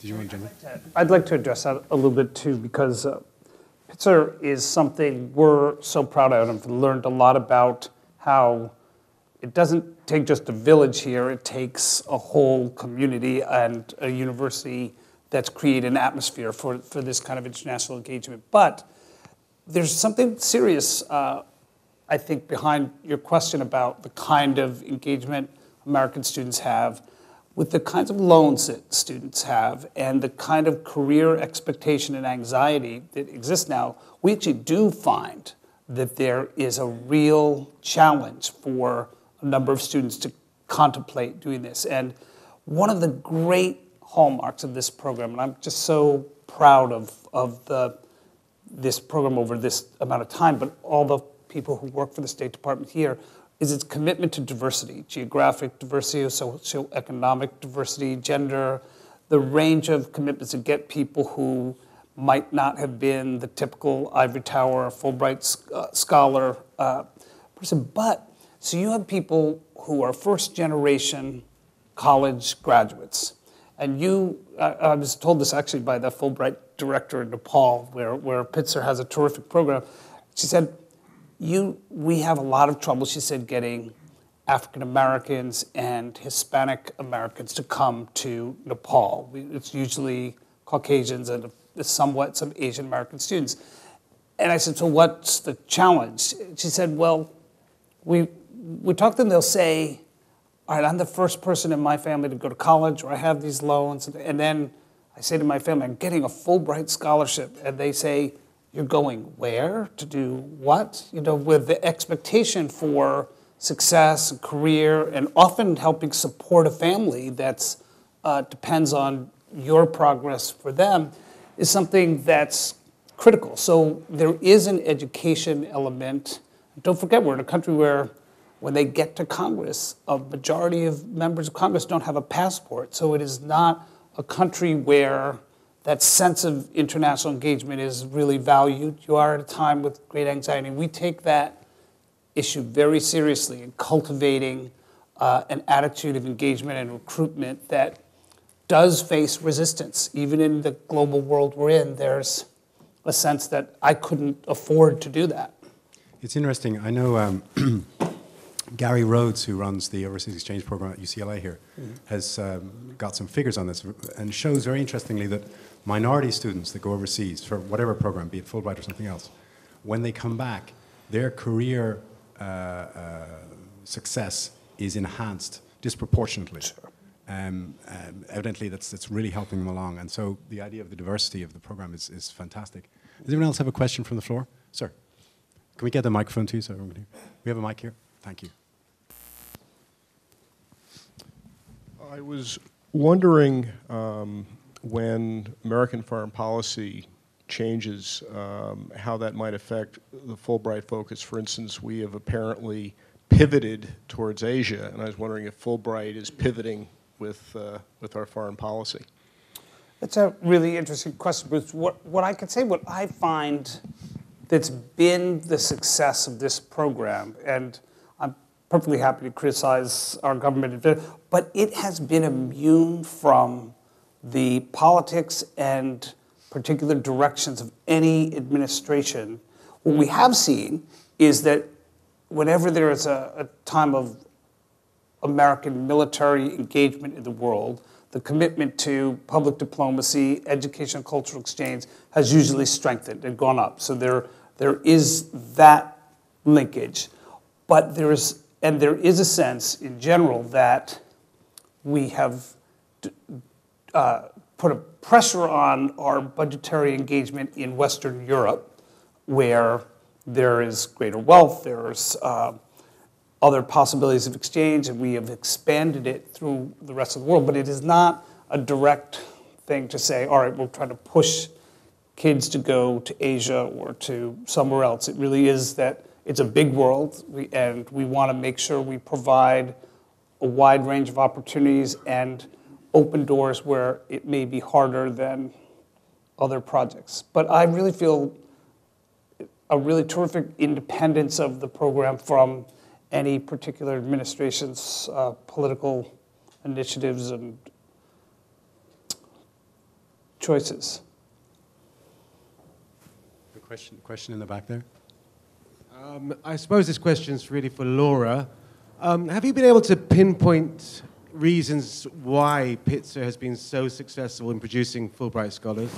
Did you want to jump in? I'd like to address that a little bit too because uh, Pitzer is something we're so proud of and learned a lot about how it doesn't take just a village here, it takes a whole community and a university that's created an atmosphere for, for this kind of international engagement. But there's something serious, uh, I think, behind your question about the kind of engagement American students have with the kinds of loans that students have and the kind of career expectation and anxiety that exists now, we actually do find that there is a real challenge for a number of students to contemplate doing this. And one of the great hallmarks of this program, and I'm just so proud of, of the, this program over this amount of time, but all the people who work for the State Department here, is its commitment to diversity, geographic diversity, socioeconomic diversity, gender, the range of commitments to get people who might not have been the typical ivory tower Fulbright uh, scholar uh, person. But so you have people who are first generation college graduates. And you, uh, I was told this actually by the Fulbright director in Nepal, where, where Pitzer has a terrific program. She said, you, we have a lot of trouble, she said, getting African Americans and Hispanic Americans to come to Nepal. It's usually Caucasians and somewhat some Asian American students. And I said, So what's the challenge? She said, Well, we, we talk to them, they'll say, All right, I'm the first person in my family to go to college, or I have these loans. And then I say to my family, I'm getting a Fulbright scholarship. And they say, You're going where? To do what? You know, with the expectation for success and career and often helping support a family that uh, depends on your progress for them is something that's critical. So there is an education element. Don't forget, we're in a country where when they get to Congress, a majority of members of Congress don't have a passport. So it is not a country where that sense of international engagement is really valued. You are at a time with great anxiety. We take that issue very seriously in cultivating uh, an attitude of engagement and recruitment that does face resistance. Even in the global world we're in, there's a sense that I couldn't afford to do that. It's interesting. I know um, [CLEARS THROAT] Gary Rhodes, who runs the Overseas Exchange Program at UCLA here, mm-hmm. has um, got some figures on this and shows very interestingly that minority students that go overseas for whatever program, be it Fulbright or something else, when they come back, their career uh, uh, success is enhanced disproportionately. Sure. Um, um, evidently, that's, that's really helping them along. And so the idea of the diversity of the program is, is fantastic. Does anyone else have a question from the floor? Sir, can we get the microphone too? So we have a mic here. Thank you. I was wondering um, when American foreign policy changes, um, how that might affect the Fulbright focus. For instance, we have apparently pivoted towards Asia, and I was wondering if Fulbright is pivoting with, uh, with our foreign policy. That's a really interesting question, Bruce. What, what I could say, what I find that's been the success of this program, and perfectly happy to criticize our government, but it has been immune from the politics and particular directions of any administration. What we have seen is that whenever there is a, a time of American military engagement in the world, the commitment to public diplomacy, education, cultural exchange has usually strengthened and gone up. So there, there is that linkage. But there is, and there is a sense in general that we have uh, put a pressure on our budgetary engagement in Western Europe, where there is greater wealth, there's uh, other possibilities of exchange, and we have expanded it through the rest of the world. But it is not a direct thing to say, all right, we're trying to push kids to go to Asia or to somewhere else. It really is that it's a big world, and we want to make sure we provide a wide range of opportunities and open doors where it may be harder than other projects. But I really feel a really terrific independence of the program from any particular administration's uh, political initiatives and choices. The question, question in the back there. Um, I suppose this question is really for Laura. Um, have you been able to pinpoint reasons why Pitzer has been so successful in producing Fulbright scholars?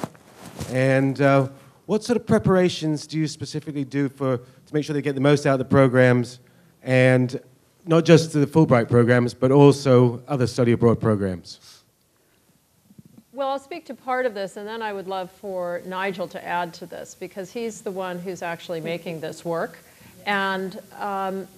And uh, what sort of preparations do you specifically do for, to make sure they get the most out of the programs and not just the Fulbright programs, but also other study abroad programs? Well, I'll speak to part of this, and then I would love for Nigel to add to this because he's the one who's actually making this work. And um,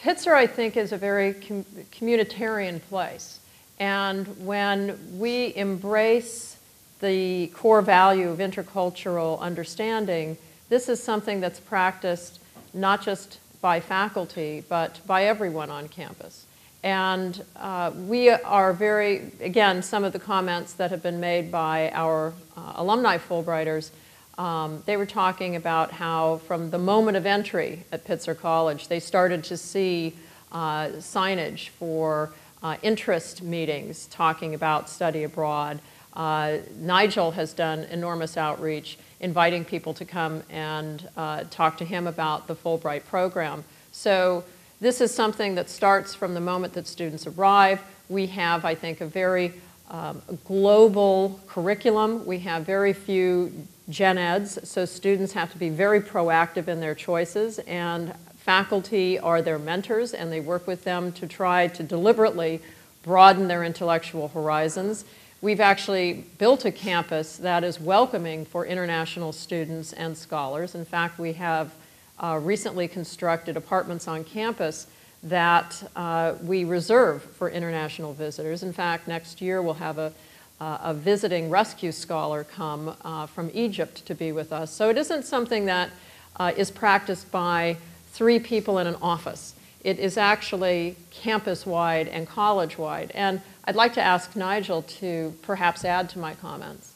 Pitzer, I think, is a very com communitarian place. And when we embrace the core value of intercultural understanding, this is something that's practiced not just by faculty, but by everyone on campus. And uh, we are very, again, some of the comments that have been made by our uh, alumni Fulbrighters, um, they were talking about how from the moment of entry at Pitzer College, they started to see uh, signage for uh, interest meetings talking about study abroad. Uh, Nigel has done enormous outreach, inviting people to come and uh, talk to him about the Fulbright program. So this is something that starts from the moment that students arrive. We have, I think, a very um, global curriculum. We have very few gen eds, so students have to be very proactive in their choices, and faculty are their mentors, and they work with them to try to deliberately broaden their intellectual horizons. We've actually built a campus that is welcoming for international students and scholars. In fact, we have uh, recently constructed apartments on campus that uh, we reserve for international visitors. In fact, next year we'll have a, uh, a visiting rescue scholar come uh, from Egypt to be with us. So it isn't something that uh, is practiced by three people in an office. It is actually campus-wide and college-wide. And I'd like to ask Nigel to perhaps add to my comments.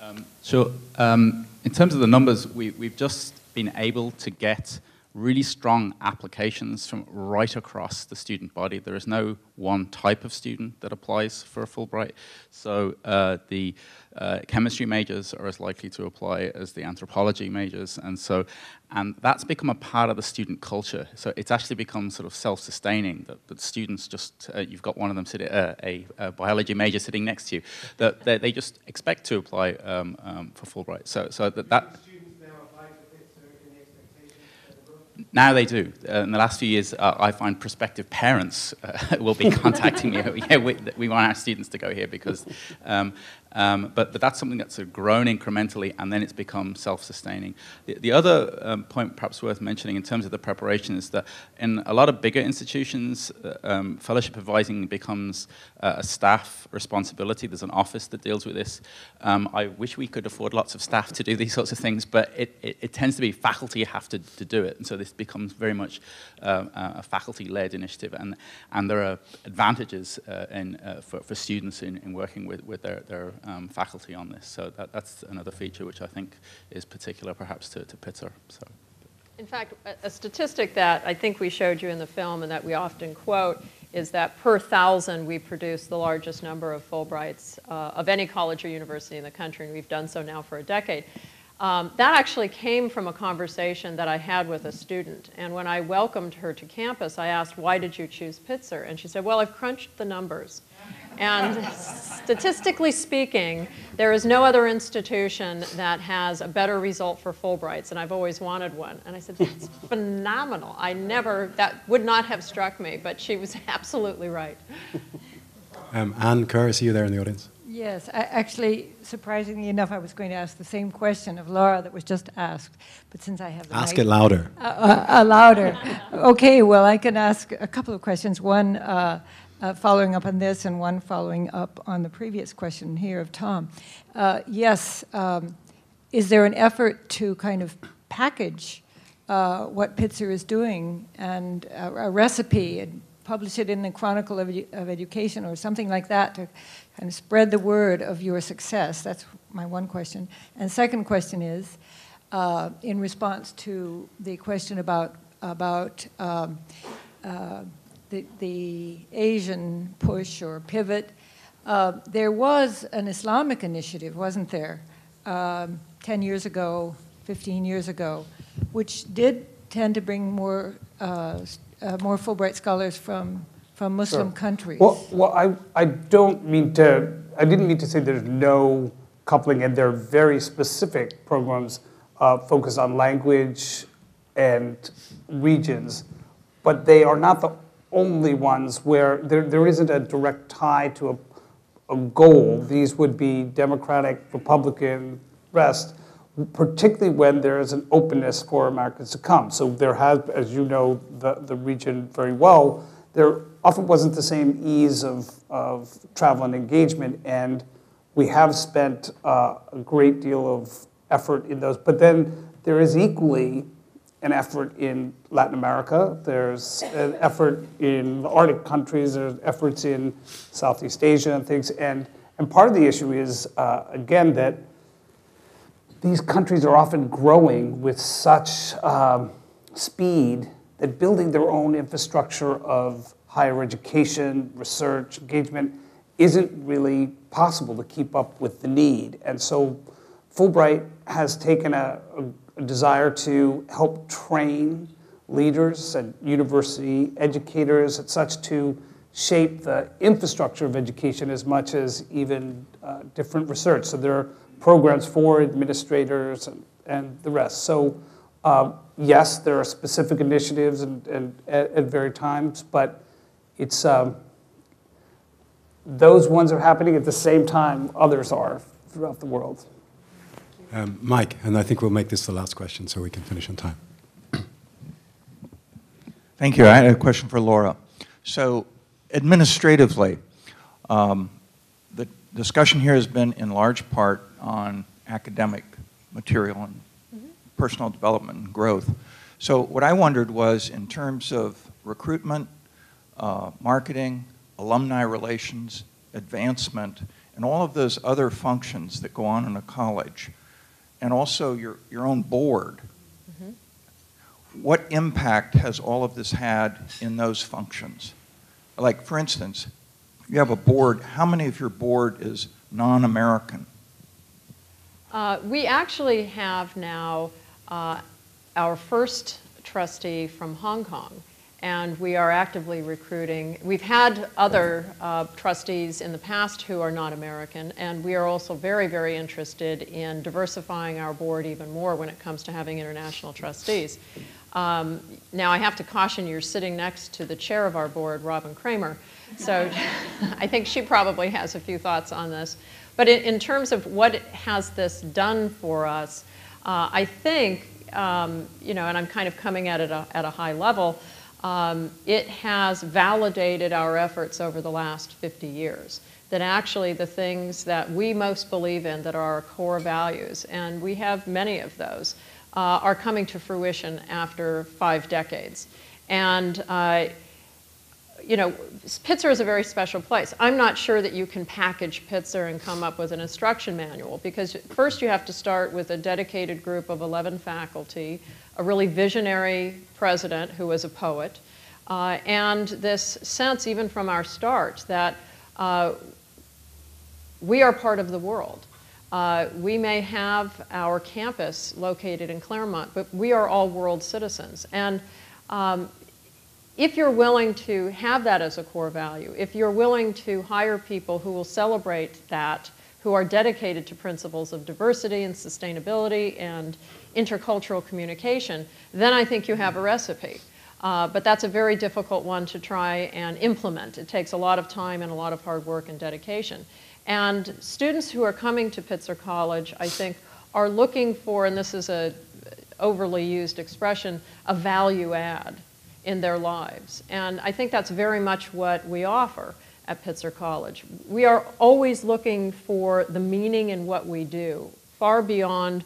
Um, sure. Um, in terms of the numbers, we, we've just been able to get really strong applications from right across the student body. There is no one type of student that applies for a Fulbright. So uh, the uh, chemistry majors are as likely to apply as the anthropology majors. And so, and that's become a part of the student culture. So it's actually become sort of self-sustaining that, that, students just, uh, you've got one of them sitting, uh, a, a, biology major sitting next to you, that they, just expect to apply um, um, for Fulbright. So, so that, that Now they do. Uh, in the last few years, uh, I find prospective parents uh, [LAUGHS] will be contacting me. [LAUGHS] yeah, we, we, want our students to go here because um, um, but, but that's something that's grown incrementally and then it's become self-sustaining. The, the, other um, point perhaps worth mentioning in terms of the preparation is that in a lot of bigger institutions, uh, um, fellowship advising becomes uh, a staff responsibility. There's an office that deals with this. Um, I wish we could afford lots of staff to do these sorts of things, but it, it, it tends to be faculty have to, to do it. And so this becomes very much uh, a faculty-led initiative. And, and there are advantages uh, in, uh, for, for students in, in working with, with their, their um, faculty on this. So that, that's another feature which I think is particular perhaps to, to Pitzer. So. In fact, a, a statistic that I think we showed you in the film and that we often quote is that per thousand we produce the largest number of Fulbrights uh, of any college or university in the country, and we've done so now for a decade. Um, that actually came from a conversation that I had with a student. And when I welcomed her to campus, I asked, why did you choose Pitzer? And she said, well, I've crunched the numbers. And statistically speaking, there is no other institution that has a better result for Fulbrights, and I've always wanted one. And I said, that's phenomenal. I never, that would not have struck me, but she was [LAUGHS] absolutely right. Um, Anne Kerr, I see you there in the audience. Yes, I, actually, surprisingly enough, I was going to ask the same question of Laura that was just asked, but since I have ask mic, it louder, uh, uh, uh, louder. okay, well, I can ask a couple of questions. One, uh, uh, following up on this, and one following up on the previous question here of Tom. Uh, yes, um, is there an effort to kind of package what Pitzer is doing and a, a recipe and publish it in the Chronicle of, of, Education or something like that to kind of spread the word of your success? That's my one question. And second question is, uh, in response to the question about, about um, uh, the, the, Asian push or pivot, uh, there was an Islamic initiative, wasn't there, um, 10 years ago, 15 years ago, which did tend to bring more uh, uh, more Fulbright scholars from from Muslim sure. countries. Well, well, I I don't mean to. I didn't mean to say there's no coupling, and there are very specific programs uh, focused on language and regions, but they are not the only ones where there, there isn't a direct tie to a, a goal, these would be Democratic, Republican, rest, particularly when there is an openness for Americans to come. So there has, as you know the, the region very well, there often wasn't the same ease of, of travel and engagement, and we have spent uh, a great deal of effort in those. But then there is equally an effort in Latin America. There's an effort in the Arctic countries. There's efforts in Southeast Asia and things. And, and part of the issue is, uh, again, that these countries are often growing with such um, speed that building their own infrastructure of higher education, research, engagement isn't really possible to keep up with the need. And so Fulbright has taken a, a a desire to help train leaders and university educators and such to shape the infrastructure of education as much as even uh, different research. So there are programs for administrators and, and the rest. So uh, yes, there are specific initiatives and, and at, at various times, but it's um, those ones are happening at the same time others are throughout the world. Um, Mike, and I think we'll make this the last question so we can finish on time. Thank you. I had a question for Laura. So, administratively, um, the discussion here has been in large part on academic material and mm -hmm. personal development and growth. So, what I wondered was in terms of recruitment, uh, marketing, alumni relations, advancement, and all of those other functions that go on in a college and also your, your own board. Mm-hmm. What impact has all of this had in those functions? Like, for instance, you have a board, how many of your board is non American? Uh, we actually have now uh, our first trustee from Hong Kong and we are actively recruiting. We've had other uh, trustees in the past who are not American, and we are also very, very interested in diversifying our board even more when it comes to having international trustees. Um, now, I have to caution you're sitting next to the chair of our board, Robin Kramer, so [LAUGHS] I think she probably has a few thoughts on this. But in, in terms of what has this done for us, uh, I think, um, you know, and I'm kind of coming at it a, at a high level, um, it has validated our efforts over the last 50 years. That actually the things that we most believe in, that are our core values, and we have many of those, uh, are coming to fruition after five decades. And uh, you know, Pitzer is a very special place. I'm not sure that you can package Pitzer and come up with an instruction manual because first you have to start with a dedicated group of 11 faculty a really visionary president who was a poet, uh, and this sense, even from our start, that uh, we are part of the world. Uh, we may have our campus located in Claremont, but we are all world citizens. And um, if you're willing to have that as a core value, if you're willing to hire people who will celebrate that, who are dedicated to principles of diversity and sustainability and intercultural communication, then I think you have a recipe. Uh, but that's a very difficult one to try and implement. It takes a lot of time and a lot of hard work and dedication. And students who are coming to Pitzer College, I think, are looking for, and this is a overly used expression, a value add in their lives. And I think that's very much what we offer at Pitzer College. We are always looking for the meaning in what we do, far beyond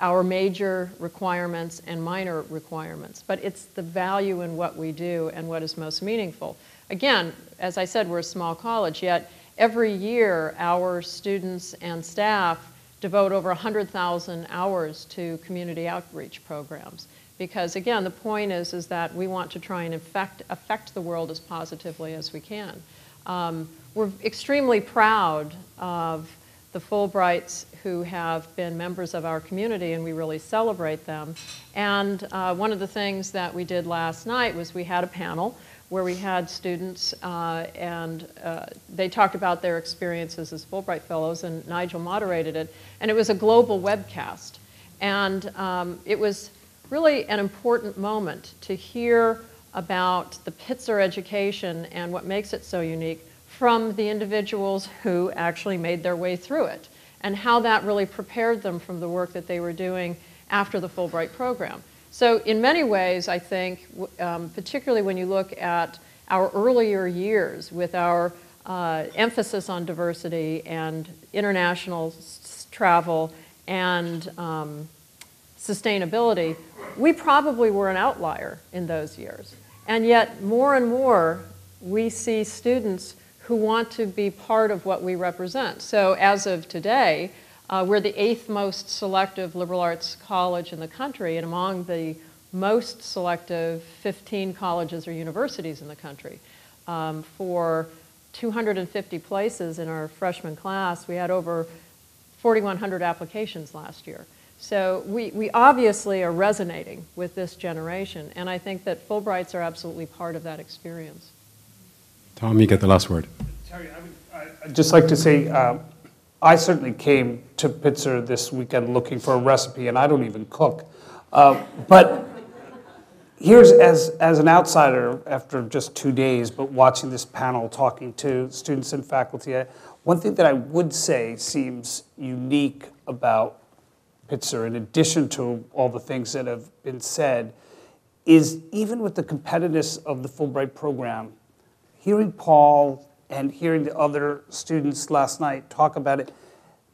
our major requirements and minor requirements, but it's the value in what we do and what is most meaningful. Again, as I said, we're a small college, yet every year our students and staff devote over 100,000 hours to community outreach programs. Because again, the point is, is that we want to try and affect, affect the world as positively as we can. Um, we're extremely proud of the Fulbrights who have been members of our community, and we really celebrate them. And uh, one of the things that we did last night was we had a panel where we had students uh, and uh, they talked about their experiences as Fulbright Fellows, and Nigel moderated it. And it was a global webcast. And um, it was really an important moment to hear about the Pitzer education and what makes it so unique from the individuals who actually made their way through it and how that really prepared them from the work that they were doing after the Fulbright program. So in many ways, I think, um, particularly when you look at our earlier years with our uh, emphasis on diversity and international travel and um, sustainability, we probably were an outlier in those years. And yet, more and more, we see students who want to be part of what we represent. So as of today, uh, we're the eighth most selective liberal arts college in the country and among the most selective 15 colleges or universities in the country. Um, for 250 places in our freshman class, we had over 4,100 applications last year. So we, we obviously are resonating with this generation, and I think that Fulbrights are absolutely part of that experience. Tom, you get the last word. Terry, I would I'd just like to say, uh, I certainly came to Pitzer this weekend looking for a recipe, and I don't even cook. Uh, but here's, as, as an outsider, after just two days, but watching this panel, talking to students and faculty, I, one thing that I would say seems unique about Pitzer, in addition to all the things that have been said, is even with the competitiveness of the Fulbright program, hearing Paul and hearing the other students last night talk about it,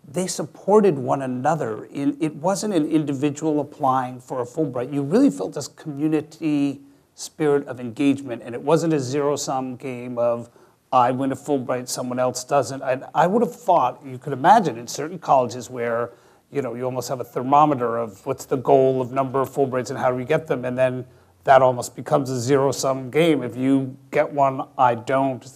they supported one another. It wasn't an individual applying for a Fulbright. You really felt this community spirit of engagement, and it wasn't a zero-sum game of I win a Fulbright, someone else doesn't. I, I would have thought, you could imagine in certain colleges where you know, you almost have a thermometer of what's the goal of number of Fulbrights and how do we get them, and then that almost becomes a zero-sum game. If you get one, I don't.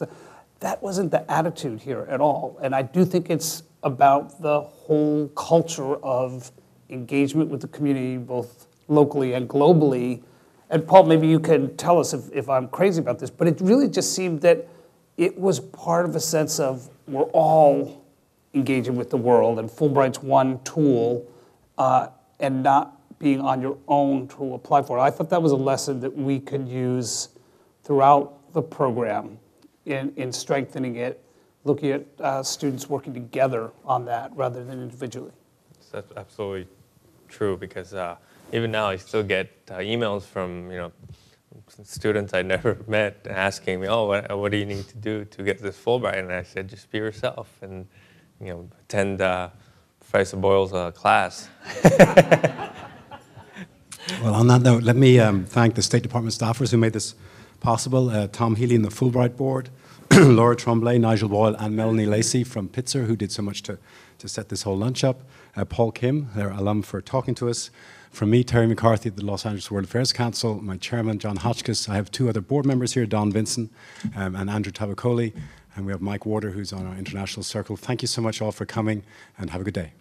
That wasn't the attitude here at all. And I do think it's about the whole culture of engagement with the community, both locally and globally. And Paul, maybe you can tell us if, if I'm crazy about this, but it really just seemed that it was part of a sense of we're all engaging with the world, and Fulbright's one tool, uh, and not being on your own to apply for it. I thought that was a lesson that we could use throughout the program in, in strengthening it, looking at uh, students working together on that rather than individually. That's absolutely true because uh, even now I still get uh, emails from you know students I never [LAUGHS] met asking me, "Oh, what, what, do you need to do to get this Fulbright?" And I said, "Just be yourself and you know attend uh, Professor Boyle's uh, class." [LAUGHS] Well, on that note, let me um, thank the State Department staffers who made this possible. Uh, Tom Healy and the Fulbright Board, [CLEARS THROAT] Laura Trombley, Nigel Boyle, and Melanie Lacey from Pitzer, who did so much to, to set this whole lunch up. Uh, Paul Kim, their alum, for talking to us. From me, Terry McCarthy, at the Los Angeles World Affairs Council, my chairman, John Hotchkiss. I have two other board members here, Don Vinson um, and Andrew Tabacoli. And we have Mike Warder, who's on our international circle. Thank you so much all for coming, and have a good day.